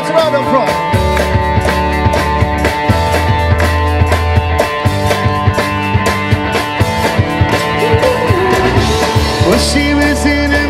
hands right up front. Well, she was an